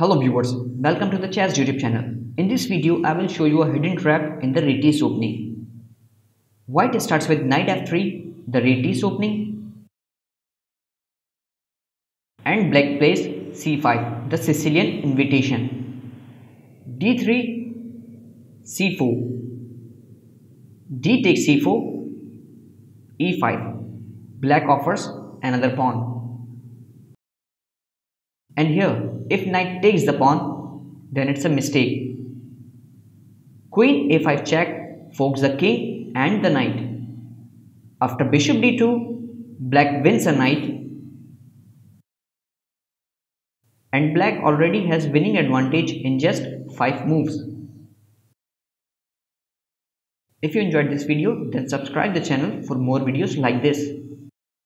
Hello viewers, welcome to the Chessed YouTube channel. In this video, I will show you a hidden trap in the Réti's opening. White starts with knight f3, the Réti's opening, and black plays c5, the Sicilian invitation. d3, c4, d takes c4, e5, black offers another pawn. And here, if knight takes the pawn, then it's a mistake. Queen a5 check forks the king and the knight. After bishop d2, black wins a knight and black already has winning advantage in just 5 moves. If you enjoyed this video, then subscribe the channel for more videos like this.